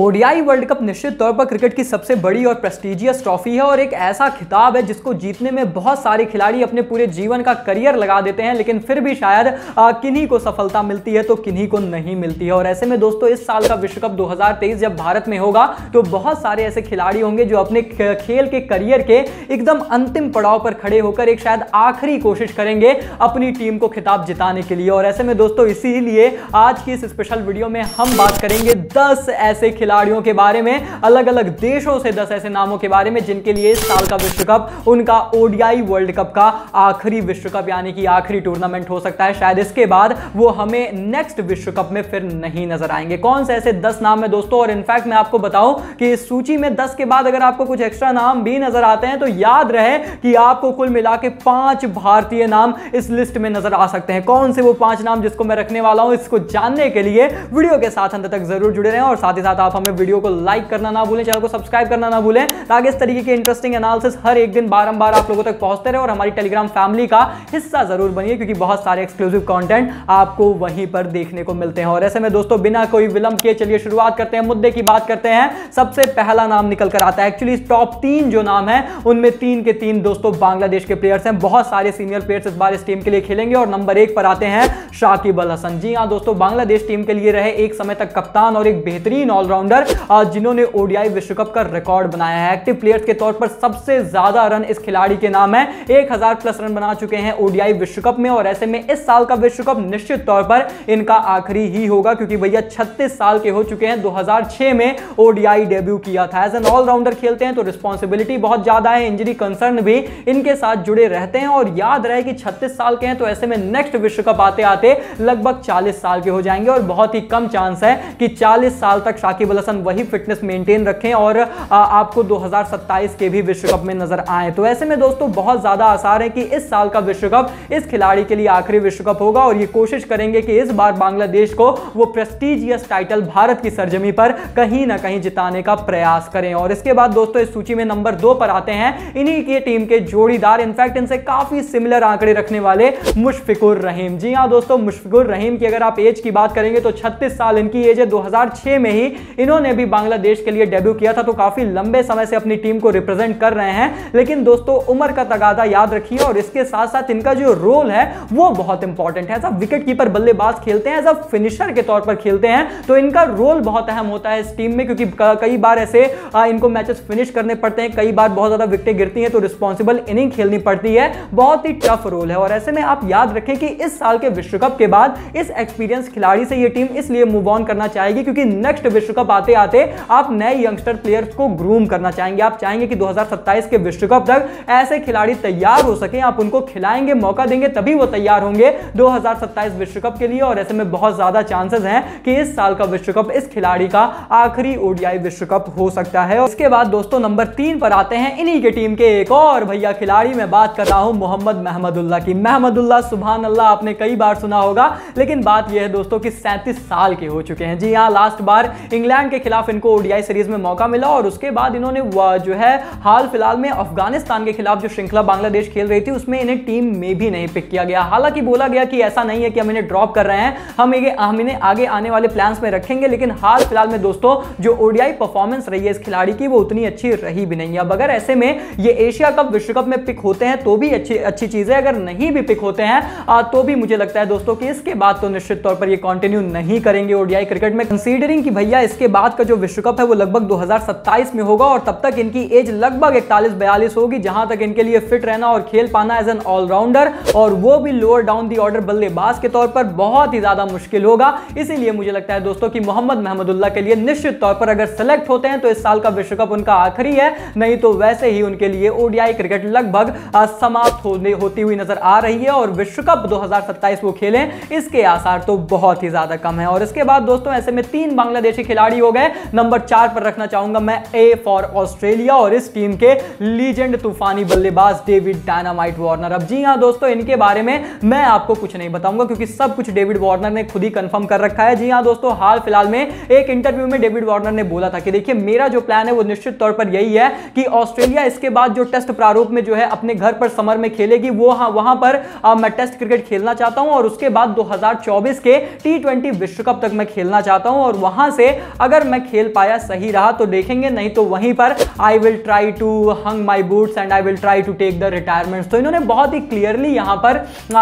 ODI world cup निश्चित तौर पर क्रिकेट की सबसे बड़ी और प्रेस्टिजियस ट्रॉफी है और एक ऐसा खिताब है जिसको जीतने में बहुत सारे खिलाड़ी अपने पूरे जीवन का करियर लगा देते हैं, लेकिन फिर भी शायद किन्हीं को सफलता मिलती है तो किन्हीं को नहीं मिलती है। और ऐसे में दोस्तों, इस साल का विश्व कप 2023 जब भारत में होगा तो बहुत सारे ऐसे खिलाड़ी होंगे जो अपने खेल के करियर के एकदम अंतिम पड़ाव पर खड़े होकर एक शायद आखिरी कोशिश करेंगे अपनी टीम को खिताब जिताने के लिए। और ऐसे में दोस्तों, इसीलिए आज की इस स्पेशल वीडियो में हम बात करेंगे दस ऐसे खिलाड़ियों के बारे में अलग अलग देशों से दस ऐसे नामों के बारे में, जिनके लिए इस साल का विश्व कप उनका ओडीआई वर्ल्ड कप का आखिरी विश्व कप यानी कि आखिरी टूर्नामेंट हो सकता है। शायद इसके बाद वो हमें नेक्स्ट विश्व कप में फिर नहीं नज़र आएँगे। कौन से ऐसे दस नाम है दोस्तों? और इनफैक्ट मैं आपको बताऊँ कि इस सूची में दस के बाद अगर आपको कुछ एक्स्ट्रा नाम भी नज़र आते हैं तो याद रहे कि आपको कुल मिला के पाँच भारतीय नाम इस लिस्ट में नज़र आ सकते हैं। कौन से वो पाँच नाम जिसको मैं रखने वाला हूँ, इसको जानने के लिए वीडियो के साथ अंत तक ज़रूर जुड़े रहें और साथ ही साथ आप हमें वीडियो को लाइक करना ना भूलें चैनल को सब्सक्राइब करना ना भूलें, ताकि इस तरीके के इंटरेस्टिंग एनालिसिस हर एक दिन बारंबार आप लोगों तक पहुँचते रहे और हमारी टेलीग्राम फैमिली का हिस्सा ज़रूर बनिए, क्योंकि बहुत सारे एक्सक्लूसिव कंटेंट आपको वहीं पर देखने को मिलते हैं। और ऐसे में दोस्तों, बिना कोई विलंब किए चलिए शुरुआत करते हैं, मुद्दे की बात करते हैं। सबसे पहला नाम निकल कर आता है एक्चुअली टॉप तीन जो नाम है, उनमें तीन के तीन दोस्तों बांग्लादेश के प्लेयर्स हैं। बहुत सारे सीनियर प्लेयर्स इस बार इस टीम के लिए खेलेंगे और नंबर एक पर आते हैं, शाकिब अल हसन। जी हाँ दोस्तों, बांग्लादेश टीम के लिए रहे एक समय तक कप्तान और एक बेहतरीन ऑलराउंडर जिन्होंने ओडीआई विश्व कप का रिकॉर्ड बनाया है। एक्टिव प्लेयर्स के तौर पर सबसे ज़्यादा रन इस खिलाड़ी के नाम है। एक प्लस रन बना चुके हैं ओडीआई विश्व कप में और ऐसे में इस साल का विश्व कप निश्चित तौर पर इनका आखिरी ही होगा क्योंकि भैया 36 साल के हो चुके हैं। 2006 में ओडीआई डेब्यू किया था। एज एन ऑलराउंडर खेलते हैं तो रिस्पॉन्सिबिलिटी बहुत ज़्यादा है। इंजरी कंसर्न भी इनके साथ जुड़े रहते हैं और याद रहे कि 36 साल के हैं तो ऐसे में नेक्स्ट विश्व कप आते आते लगभग 40 साल के हो जाएँगे और बहुत ही कम चांस है कि 40 साल तक शाकिब अल हसन वही फिटनेस मेंटेन रखें और आपको 2027 के भी विश्व कप में नज़र आए। तो ऐसे में दोस्तों, बहुत ज़्यादा आसार है कि इस साल का विश्व कप, इस खिलाड़ी के लिए आखिरी विश्व कप होगा और ये कोशिश करेंगे कि इस बार बांग्लादेश को वो प्रेस्टिजियस टाइटल भारत की सरजमी पर कहीं ना कहीं जिताने का प्रयास करें। और इसके बाद दोस्तों, इस सूची में नंबर दो पर आते हैं। इन्हीं की टीम के जोड़ीदार इनफैक्ट इनसे काफ़ी सिमिलर आंकड़े रखने वाले मुशफिकुर रहीम। जी हाँ दोस्तों, मुशफिकुर रहीम की अगर आप एज की बात करेंगे तो 36 साल इनकी एज है। 2006 में ही इन्होंने भी बांग्लादेश के लिए डेब्यू किया था तो काफ़ी लंबे समय से अपनी टीम को रिप्रेजेंट कर रहे हैं। लेकिन दोस्तों, उम्र का तगादा याद रखिए और इसके साथ साथ इनका जो रोल है, वो बहुत इंपॉर्टेंट है। सब विकेट कीपर बल्लेबाज खेलते हैं सब फिनिशर के तौर पर खेलते हैं तो इनका रोल बहुत अहम होता है इस टीम में, क्योंकि कई बार ऐसे इनको मैचेस फिनिश करने पड़ते हैं, कई बार बहुत ज़्यादा विकेटें गिरती हैं तो रिस्पॉन्सिबल इनिंग खेलनी पड़ती है। बहुत ही टफ रोल है और ऐसे में आप याद रखें कि इस साल के विश्व कप के बाद इस एक्सपीरियंस खिलाड़ी से ये टीम इसलिए मूव ऑन करना चाहेगी, क्योंकि नेक्स्ट विश्व कप आते आते आप नए यंगस्टर प्लेयर्स को ग्रूम करना चाहेंगे। आप चाहेंगे कि 2027 के विश्व कप तक ऐसे खिलाड़ी तैयार हो सके, आप उनको खिलाएँगे, मौका देंगे, तभी वो तैयार होंगे 2027 विश्व कप के लिए। और ऐसे में बहुत ज़्यादा चांसेस हैं कि इस साल का विश्व कप, इस खिलाड़ी का आखिरी ओडीआई विश्व कप हो सकता है। इसके बाद दोस्तों नंबर तीन पर आते हैं इन्हीं के टीम के एक और भैया खिलाड़ी। मैं बात कर रहा हूँ मोहम्मद महमदुल्ला की। महमदुल्ला सुबहान अल्लाह आपने कई बार सुना होगा, लेकिन बात यह है दोस्तों कि सैंतीस साल के हो चुके हैं। जी हाँ लास्ट बार इंग्लैंड के खिलाफ इनको ओडीआई सीरीज़ में मौका मिला और उसके बाद इन्होंने जो है, हाल फ़िलहाल में अफ़गानिस्तान के खिलाफ जो श्रृंखला बांग्लादेश खेल रही थी, उसमें इन्हें टीम में भी नहीं पिक किया गया। हालाँकि बोला गया कि ऐसा नहीं है कि हम इन्हें ड्रॉप कर रहे हैं, हम हम इन्हें आगे आने वाले प्लान में रखेंगे, लेकिन हाल फ़िलहाल में दोस्तों, जो ओडीआई परफॉर्मेंस रही है इस खिलाड़ी की, वो उतनी अच्छी रही भी नहीं अब अगर ऐसे में ये एशिया कप विश्व कप में पिक होते हैं तो भी अच्छी अच्छी चीज़ है अगर नहीं भी पिक होते हैं तो भी मुझे लगता है दोस्तों कि इसके बाद तो निश्चित तौर पर ये कंटिन्यू नहीं करेंगे ओडीआई क्रिकेट में। कंसीडरिंग कि भैया इसके बाद का जो विश्व कप है वो लगभग 2027 में होगा और तब तक इनकी एज लगभग इकतालीस बयालीस होगी, जहाँ तक इनके लिए फिट रहना और खेल पाना एज एन ऑलराउंडर और वो भी लोअर डाउन दी ऑर्डर बल्लेबाज के तौर पर बहुत ही ज़्यादा मुश्किल होगा। इसीलिए मुझे लगता है दोस्तों कि मोहम्मद महमदुल्ला के लिए निश्चित तौर पर अगर सेलेक्ट होते हैं तो इस साल का विश्व कप उनका आखिरी है। नहीं तो वैसे ही उनके लिए ओडीआई क्रिकेट लगभग समाप्त होती हुई नज़र आ रही है और विश्व कप 2027 वो खेलें, इसके आसार तो बहुत ही ज़्यादा कम है। और इसके बाद दोस्तों ऐसे में तीन बांग्लादेशी खिलाड़ी हो। गए नंबर चार पर रखना चाहूँगा मैं ए फॉर ऑस्ट्रेलिया और इस टीम के लीजेंड तूफानी बल्लेबाज डेविड डायनामाइट वार्नर अब जी हाँ दोस्तों इनके बारे में मैं आपको कुछ नहीं बताऊँगा क्योंकि सब कुछ डेविड वार्नर ने खुद ही कंफर्म कर रखा है। जी हाँ दोस्तों हाल फ़िलहाल में एक इंटरव्यू में डेविड वार्नर ने बोला था कि देखिए मेरा जो प्लान है वो निश्चित तौर पर यही है कि ऑस्ट्रेलिया इसके बाद जो टेस्ट प्रारूप में जो है अपने घर पर समर में खेलेगी वो हाँ वहाँ पर आ, मैं टेस्ट क्रिकेट खेलना चाहता हूँ और उसके बाद 2024 के टी विश्व कप तक मैं खेलना चाहता हूँ और वहाँ से अगर मैं खेल पाया सही रहा तो देखेंगे, नहीं तो वहीं पर I will try to hang my boots and I will try to take the retirement तो इन्होंने बहुत ही क्लियरली यहाँ पर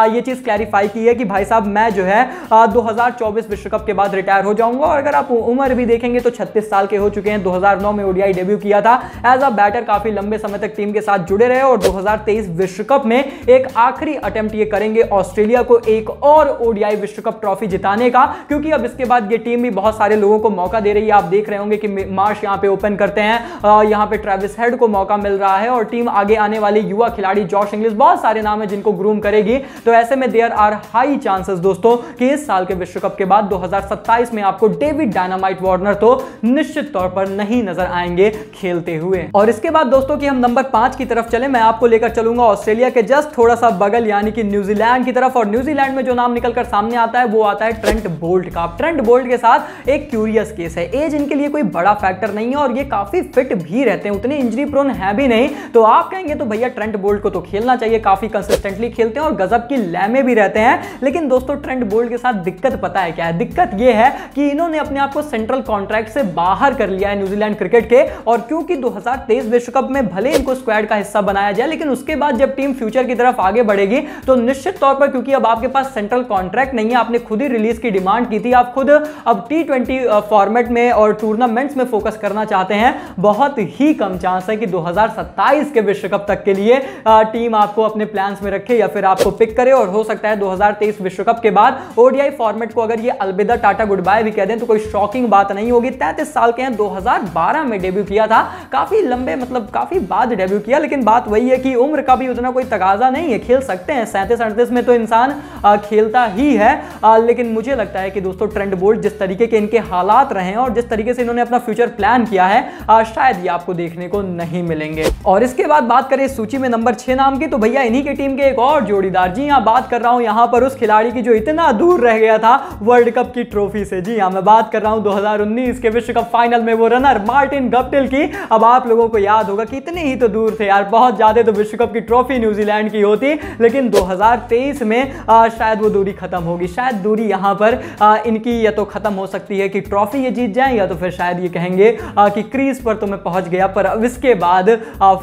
ये चीज़ क्लैरिफाई की है कि भाई साहब, मैं जो है दो हज़ार चौबीस विश्व कप के बाद रिटायर हो जाऊँगा और अगर आप उम्र भी देखेंगे तो छत्तीस साल के हो चुके हैं। 2009 में ओडीआई डेब्यू किया था। एज अ बैटर काफ़ी लंबे समय तक टीम के साथ जुड़े रहे और 2023 विश्व कप में एक आखिरी अटेम्प्ट ये करेंगे ऑस्ट्रेलिया को एक और ओडीआई विश्व कप ट्रॉफी जिताने का, क्योंकि अब इसके बाद ये टीम भी बहुत सारे लोगों को मौका दे रही है। आप देख रहे होंगे कि मार्च यहाँ पे ओपन करते हैं। यहाँ पे ट्रेविस हेड को मौका मिल रहा है और टीम आगे आने वाले युवा खिलाड़ी जॉश इंग्लिश बहुत सारे नाम है जिनको ग्रूम करेगी। तो ऐसे में देयर आर हाई चांसेस दोस्तों कि इस साल के विश्व कप के बाद 2027 में आपको डेविड डायनामाइट वार्नर तो निश्चित तौर पर नहीं नज़र आएँगे खेलते हुए। और इसके बाद दोस्तों की हम नंबर पाँच की तरफ़ चले, मैं आपको लेकर चलूँगा ऑस्ट्रेलिया के जस्ट थोड़ा सा बगल, यानी कि न्यूजीलैंड की तरफ़। और न्यूजीलैंड में जो नाम निकलकर सामने आता है, वो आता है ट्रेंट बोल्ट का। ट्रेंट बोल्ट के साथ एक क्यूरियस केस है। एज इनके लिए कोई बड़ा फैक्टर नहीं है और ये काफ़ी फिट भी रहते हैं। उतने इंजरी प्रोन है भी नहीं। तो आप कहेंगे तो भैया ट्रेंट बोल्ट को तो खेलना चाहिए, काफ़ी कंसिस्टेंटली खेलते हैं और गजब की लैमे भी रहते हैं। लेकिन दोस्तों ट्रेंट बोल्ट के साथ दिक्कत पता है क्या है? दिक्कत ये है कि इन्होंने अपने आप को सेंट्रल कॉन्ट्रैक्ट से बाहर कर लिया है न्यूजीलैंड क्रिकेट के और क्योंकि 2023 विश्व कप में भले इनको स्क्वाड का हिस्सा बनाया जाए, लेकिन उसके बाद जब टीम फ्यूचर की तरफ़ आगे बढ़ेगी तो निश्चित तौर पर क्योंकि अब आपके पास सेंट्रल कॉन्ट्रैक्ट नहीं है, आपने खुद ही रिलीज़ की डिमांड की थी, आप खुद अब टी ट्वेंटी फॉर्मेट में और टूर्नामेंट्स में फोकस करना चाहते हैं, बहुत ही कम चांस है कि 2027 के विश्व कप तक के लिए टीम आपको अपने प्लान्स में रखे या फिर आपको पिक करे और हो सकता है 2023 विश्व कप के बाद ओडीआई फॉर्मेट को अगर ये अलविदा टाटा गुड बाय भी कह दें तो कोई शॉकिंग बात नहीं होगी। तैतीस साल के हैं 2012 में डेब्यू किया था। काफ़ी लंबे मतलब काफ़ी बाद डेब्यू किया, लेकिन बात वही है कि उम्र का भी उतना कोई तकाजा नहीं है। खेल सकते हैं, सैंतीस अड़तीस में तो इंसान खेलता ही है। लेकिन मुझे लगता है कि दोस्तों ट्रेंड बोल्ट जिस तरीके के इनके हालात रहे और जिस तरीके से इन्होंने अपना फ्यूचर प्लान किया है शायद ये आपको देखने को नहीं मिलेंगे। और इसके बाद बात करें सूची में नंबर छह नाम की तो भैया इन्हीं की टीम के एक और जोड़ीदार। जी हाँ बात कर रहा हूँ यहाँ पर उस खिलाड़ी की जो इतना दूर रह गया था वर्ल्ड कप की ट्रॉफी से। जी हाँ मैं बात कर रहा हूँ 2019 के विश्व कप फाइनल में वो रनर मार्टिन गप्टिल की। अब आप लोगों को याद होगा कि इतने ही तो दूर थे यार बहुत ज़्यादा तो विश्व कप की ट्रॉफी न्यूजीलैंड की होती लेकिन 2023 में आ, शायद वो दूरी खत्म होगी। शायद दूरी यहाँ पर आ, इनकी या तो खत्म हो सकती है कि ट्रॉफी ये जीत जाए, या तो फिर शायद ये कहेंगे कि क्रीज पर तो मैं पहुँच गया, पर अब इसके बाद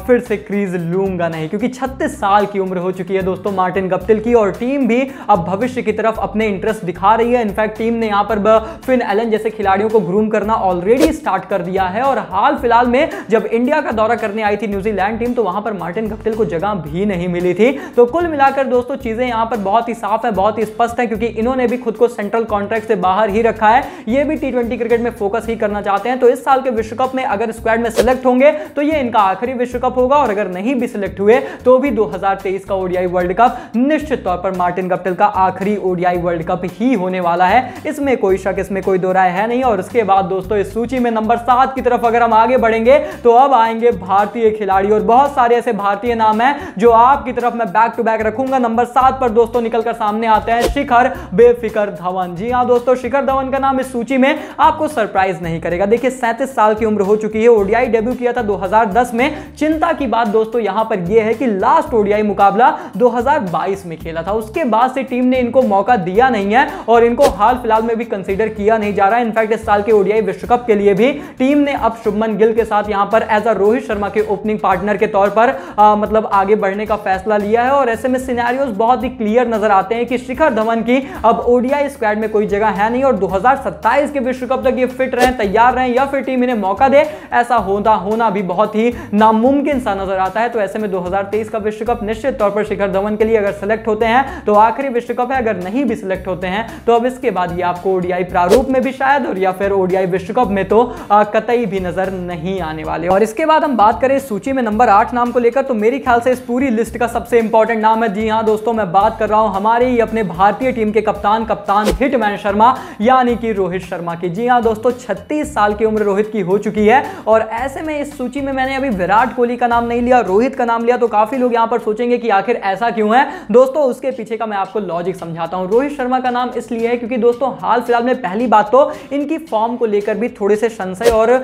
फिर से क्रीज लूँगा नहीं, क्योंकि 36 साल की उम्र हो चुकी है दोस्तों मार्टिन गप्टिल की, और टीम भी अब भविष्य की तरफ़ अपने इंटरेस्ट दिखा रही है। इनफैक्ट टीम ने यहाँ पर फिन एलन जैसे खिलाड़ियों को ग्रूम करना ऑलरेडी स्टार्ट कर दिया है, और हाल फ़िलहाल में जब इंडिया का दौरा करने आई थी न्यूजीलैंड टीम तो वहाँ पर मार्टिन गप्टिल को जगह भी नहीं मिली थी। तो कुल मिलाकर दोस्तों चीज़ें यहाँ पर बहुत ही साफ़ है, बहुत ही स्पष्ट है, क्योंकि इन्होंने भी खुद को सेंट्रल कॉन्ट्रैक्ट से बाहर ही रखा है। ये भी टी क्रिकेट में फोकस ही करना चाहते हैं तो इस साल के विश्व कप में अगर स्क्वाड में सिलेक्ट होंगे तो ये इनका आखिरी विश्व कप होगा, और अगर नहीं भी सिलेक्ट हुए तो भी 2023 का ओडीआई वर्ल्ड कप निश्चित तौर पर मार्टिन गप्टिल का आखिरी ओडीआई वर्ल्ड कप ही होने वाला है। इसमें कोई शक, इसमें कोई दो है नहीं, और उसके बाद दोस्तों, इस सूची में नंबर सात की तरफ़ अगर हम आगे बढ़ेंगे तो अब आएँगे भारतीय खिलाड़ी, और बहुत सारे ऐसे भारतीय नाम हैं, जो आपकी तरफ़ मैं बैक टू बैक रखूँगा। नंबर सात पर दोस्तों निकलकर सामने आते हैं शिखर बेफिकर धवन। जी हाँ दोस्तों, शिखर धवन का नाम इस सूची में आपको सरप्राइज़ नहीं करेगा। देखिए सैंतीस साल की उम्र हो चुकी है। ओडीआई डेब्यू किया था 2010 में। चिंता की बात दोस्तों यहाँ पर यह है कि लास्ट ओडीआई मुकाबला 2022 में खेला था। उसके बाद से टीम ने इनको मौका दिया नहीं है और इनको हाल फ़िलहाल में भी कंसीडर किया नहीं जा रहा है। इनफैक्ट इस साल के ओडीआई विश्व कप के लिए भी टीम ने अब शुभमन गिल के साथ यहाँ पर एज अ रोहित शर्मा के ओपनिंग पार्टनर के तौर पर आ, मतलब आगे बढ़ने का फैसला लिया है। और ऐसे में सिनेरियोज बहुत ही क्लियर नज़र आते हैं कि शिखर धवन की अब ओडीआई स्क्वाड में कोई जगह है नहीं और 2027 के विश्व कप तक ये फिट रहे, तैयार रहे या फिर टीम इन्हें मौका दे, ऐसा होना होना भी बहुत ही नामुमकिन सा नज़र आता है। तो ऐसे में 2023 का विश्व कप निश्चित तौर पर शिखर धवन के लिए अगर सिलेक्ट होते हैं तो आखिरी विश्व कप है। अगर नहीं भी सिलेक्ट होते हैं तो अब इसके बाद ये आपको ओडीआई प्रारूप में भी शायद और या फिर ओडीआई विश्व कप में तो कतई भी नज़र नहीं आने वाले। और इसके बाद हम बात करें सूची में नंबर आठ नाम को लेकर तो मेरे ख्याल से इस पूरी लिस्ट का सबसे इंपॉर्टेंट नाम है। जी हाँ दोस्तों, मैं बात कर रहा हूँ हमारे ही अपने भारतीय टीम के कप्तान कप्तान हिटमैन शर्मा, यानी कि रोहित शर्मा की। जी हाँ दोस्तों 36 साल की उम्र रोहित की हो चुकी है। और ऐसे में इस सूची में मैंने अभी विराट कोहली का नाम नहीं लिया, रोहित का नाम लिया तो काफ़ी लोग यहाँ पर सोचेंगे कि आखिर ऐसा क्यों है। दोस्तों, उसके पीछे का मैं आपको लॉजिक समझाता हूँ। रोहित शर्मा का नाम इसलिए है क्योंकि दोस्तों, हाल फ़िलहाल में पहली बात तो इनकी फॉर्म को लेकर भी थोड़े से संशय और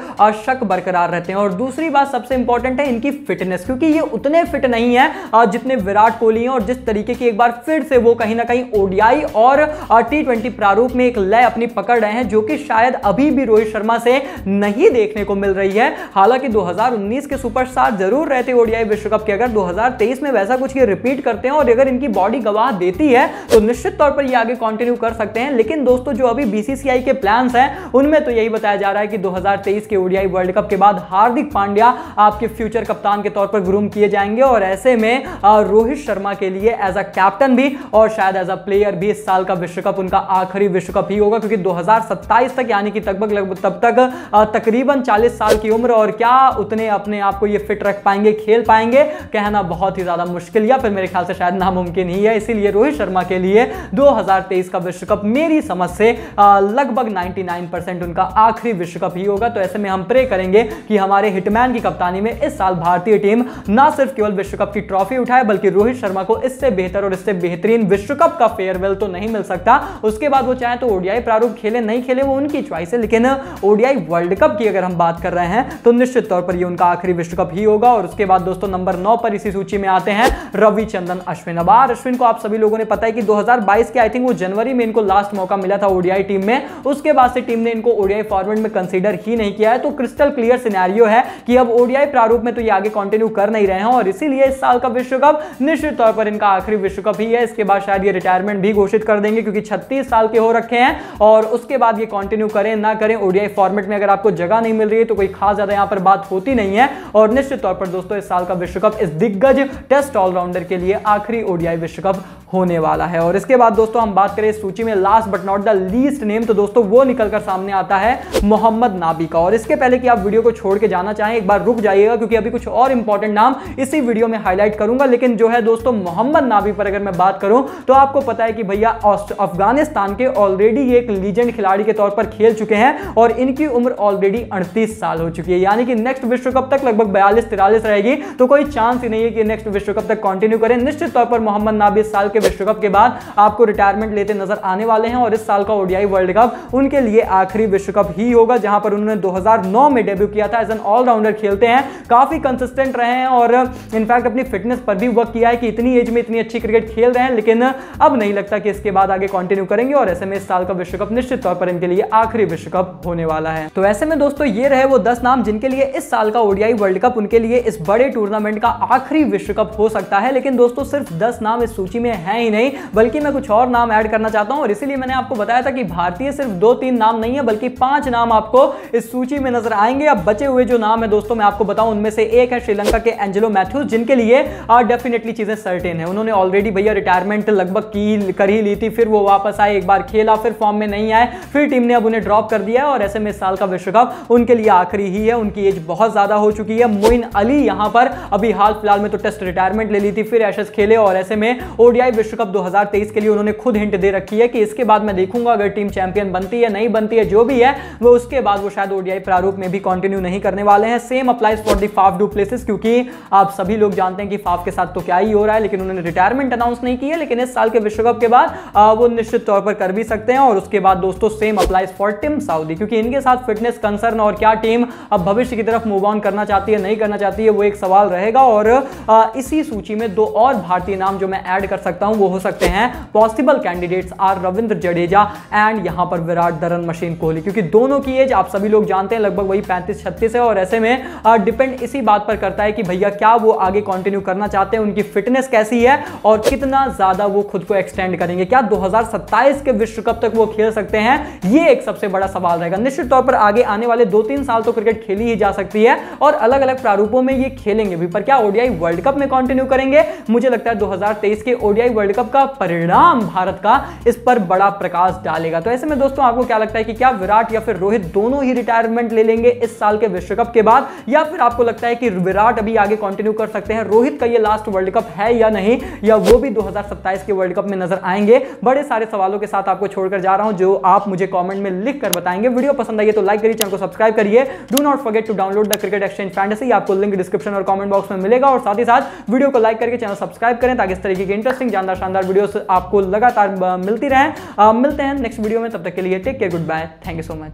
शक बरकरार रहते हैं। और दूसरी बात सबसे इंपॉर्टेंट है इनकी फिटनेस क्योंकि ये उतने फिट नहीं है जितने विराट कोहली हैं और जिस तरीके की एक बार फिर से वो कहीं ना कहीं ओडीआई और टी प्रारूप में एक लय अपनी पकड़ रहे हैं, जो कि शायद अभी अभी भी रोहित शर्मा से नहीं देखने को मिल रही है। हालाँकि 2019 के सुपरस्टार ज़रूर रहते ओडीआई विश्व कप के। अगर 2023 में वैसा कुछ ये रिपीट करते हैं और अगर इनकी बॉडी गवाह देती है तो निश्चित तौर पर ये आगे कंटिन्यू कर सकते हैं। लेकिन दोस्तों, जो अभी बीसीसीआई के प्लान्स हैं, उनमें तो यही बताया जा रहा है कि 2023 के ओडीआई वर्ल्ड कप के बाद हार्दिक पांड्या आपके फ्यूचर कप्तान के तौर पर ग्रूम किए जाएँगे और ऐसे में रोहित शर्मा के लिए एज अ कैप्टन भी और शायद एज अ प्लेयर भी इस साल का विश्व कप उनका आखिरी विश्व कप ही होगा, क्योंकि 2027 तक यानी कि लगभग लगभग तब तक तकरीबन 40 साल की उम्र और क्या उतने अपने आप को ये फिट रख पाएँगे, खेल पाएँगे, कहना बहुत ही ज़्यादा मुश्किल या फिर मेरे ख्याल से शायद नामुमकिन ही है। इसीलिए रोहित शर्मा के लिए 2023 का विश्व कप मेरी समझ से लगभग 99 उनका आखिरी विश्व कप ही होगा। तो ऐसे में हम प्रे करेंगे कि हमारे हिटमैन की कप्तानी में इस साल भारतीय टीम ना सिर्फ़ केवल विश्व कप की ट्रॉफी उठाए, बल्कि रोहित शर्मा को इससे बेहतर और इससे बेहतरीन विश्व कप का फेयरवेल तो नहीं मिल सकता। उसके बाद वो चाहे तो ओडियाई प्रारूप खेले, नहीं खेले, वो उनकी च्वाइस है लेकिन ओडीआई वर्ल्ड कप की अगर हम बात कर रहे हैं तो निश्चित तौर पर ये उनका आखिरी विश्व कप ही होगा। और उसके बाद दोस्तों, नंबर नौ पर इसी सूची में आते हैं रविचंदन अश्विन। अब आर अश्विन को आप सभी लोगों ने पता है कि 2022 के आई थिंक वो जनवरी में इनको लास्ट मौका मिला था ओडीआई टीम में। उसके बाद से टीम ने इनको ओडीआई फॉर्मेट में कंसीडर ही नहीं किया है। तो क्रिस्टल क्लियर सिनेरियो है कि अब ओडीआई प्रारूप में तो ये आगे कंटिन्यू कर नहीं रहे हैं और इसीलिए इस साल का विश्व कप निश्चित तौर पर इनका आखिरी विश्व कप ही है। इसके बाद शायद ये रिटायरमेंट भी घोषित कर देंगे, क्योंकि छत्तीस साल के हो रखे हैं और उसके बाद ये कंटिन्यू करें, ना करें ओडीआई फॉर्मेट में अगर आपको जगह नहीं मिल रही है तो कोई खास ज़्यादा यहाँ पर बात होती नहीं है। और निश्चित तौर पर दोस्तों, इस साल का विश्व कप इस दिग्गज टेस्ट ऑलराउंडर के लिए आखिरी ओडीआई विश्व कप होने वाला है। और इसके बाद दोस्तों, हम बात करें सूची में last but not the least name तो दोस्तों, वो निकलकर सामने आता है मोहम्मद नाबी का। और इसके पहले कि आप वीडियो को छोड़ के जाना चाहें, एक बार रुक जाइएगा, क्योंकि अभी कुछ और इंपॉर्टेंट नाम इसी वीडियो में हाईलाइट करूँगा। लेकिन जो है दोस्तों, मोहम्मद नाबी पर अगर मैं बात करूँ तो आपको पता है कि भैया अफ़गानिस्तान के ऑलरेडी एक लीजेंड खिलाड़ी के तौर पर खेल चुके हैं, और इनकी उम्र ऑलरेडी अड़तीस साल हो चुकी है। यानी कि नेक्स्ट विश्व कप तक लगभग बयालीस तिरालीस रहेगी तो कोई चांस ही नहीं है कि नेक्स्ट विश्व कप तक कंटिन्यू करें। निश्चित तौर पर मोहम्मद नाबी साल के विश्व कप के बाद आपको रिटायरमेंट लेते नज़र आने वाले हैं और इस साल का ओडीआई वर्ल्ड कप उनके लिए आखिरी विश्व कप ही होगा, जहाँ पर उन्होंने 2009 में डेब्यू किया था। एज एन ऑलराउंडर खेलते हैं, काफ़ी कंसिस्टेंट रहे हैं और इनफैक्ट अपनी फिटनेस पर भी वर्क किया है कि इतनी एज में इतनी अच्छी क्रिकेट खेल रहे हैं, लेकिन अब नहीं लगता कि इसके बाद आगे कंटिन्यू करेंगे और ऐसे में इस साल का विश्व कप निश्चित तौर पर इनके लिए आखिरी विश्व कप होने वाला है। तो ऐसे में दोस्तों, ये रहे वो दस नाम जिनके लिए इस साल का ओडीआई वर्ल्ड कप उनके लिए इस बड़े टूर्नामेंट का आखिरी विश्व कप हो सकता है, लेकिन दोस्तों, सिर्फ़ दस नाम इस सूची में है ही नहीं, बल्कि मैं कुछ और नाम ऐड करना चाहता हूँ और इसीलिए मैंने आपको बताया था कि भारतीय सिर्फ़ दो तीन नाम नहीं है, बल्कि पाँच नाम आपको इस सूची में नज़र आएँगे। अब बचे हुए जो नाम है दोस्तों, मैं आपको बताऊँ, उनमें से एक है श्रीलंका के एंजेलो मैथ्यूज जिनके लिए डेफिनेटली चीज़ें सर्टेन है। उन्होंने ऑलरेडी भैया रिटायरमेंट लगभग की, कर ही ली थी, फिर वो वापस आए, एक बार खेला, फिर फॉर्म में नहीं आए, फिर टीम ने अब उन्हें ड्रॉप कर दिया और ऐसे में साल का विश्व कप उनके लिए आखिरी ही है। उनकी एज बहुत ज़्यादा हो चुकी है। मोइन अली यहाँ पर अभी हाल फ़िलहाल में तो टेस्ट रिटायरमेंट ले ली थी, फिर एशेस खेले और ऐसे में ओडीआई विश्व कप 2023 के लिए उन्होंने खुद हिंट दे रखी है कि इसके बाद मैं देखूँगा अगर टीम चैंपियन बनती है, नहीं बनती है, जो भी है, वो उसके बाद वो शायद ओडीआई प्रारूप में भी कंटिन्यू नहीं करने वाले हैं। Same applies for the Faf du Plessis क्योंकि आप सभी लोग जानते हैं कि फाफ के साथ तो क्या ही हो रहा है, लेकिन उन्होंने रिटायरमेंट अनाउंस नहीं की है, लेकिन इस साल के विश्व कप के बाद वो निश्चित तौर पर कर भी सकते हैं, और उसके बाद दोस्तों same applies for Tim Southee क्योंकि इनके साथ फिटनेस कंसर्न और क्या टीम अब भविष्य की तरफ़ मूव ऑन करना चाहती है, नहीं करना चाहती है, वो एक सवाल रहेगा, और इसी सूची में दो और भारतीय नाम जो मैं ऐड कर सकता हूँ। वो हो सकते हैं possible candidates are Ravindra Jadeja and यहाँ पर विराट दरन मशीन कोहली क्योंकि दोनों की एज आप सभी लोग जानते हैं, लगभग वही पैंतीस, छत्तीस है और ऐसे में डिपेंड इसी बात पर करता है कि भैया क्या वो आगे कंटिन्यू करना चाहते हैं, उनकी फिटनेस कैसी है और कितना ज़्यादा वो खुद को एक्सटेंड करेंगे। क्या 2027 के विश्व कप तक वो खेल सकते हैं? ये एक सबसे बड़ा सवाल रहेगा। निश्चित तौर पर आगे आने वाले दो तीन साल तो क्रिकेट खेली ही जा सकती है और अलग अलग प्रारूपों में ये खेलेंगे भी। पर क्या ओडीआई वर्ल्ड कप में कंटिन्यू करेंगे? मुझे लगता है 2023 के ओडीआई वर्ल्ड कप का परिणाम भारत का इस पर बड़ा प्रकाश डालेगा। तो ऐसे में दोस्तों, आपको क्या लगता है कि क्या विराट या फिर रोहित दोनों ही रिटायरमेंट ले लेंगे इस साल के विश्व कप के बाद? या फिर आपको लगता है कि विराट अभी आगे कंटिन्यू कर सकते हैं? रोहित का ये लास्ट वर्ल्ड कप है या नहीं? या वो भी 2027 के वर्ल्ड कप में नज़र आएँगे? बड़े सारे सवालों के साथ आपको छोड़कर जा रहा हूँ, जो आप मुझे कॉमेंट में लिख बताएँगे। वीडियो पसंद आई तो लाइक करिए चैनल को सब्सक्राइब करिए। Do not forget to download the cricket exchange fantasy आपको लिंक डिस्क्रिप्शन और कमेंट बॉक्स में मिलेगा और साथ ही साथ वीडियो को लाइक करके चैनल सब्सक्राइब करें, ताकि इस तरीके की इंटरेस्टिंग जानदार शानदार वीडियोस आपको लगातार मिलती रहे। मिलते हैं नेक्स्ट वीडियो में, तब तक के लिए take care good bye thank you so much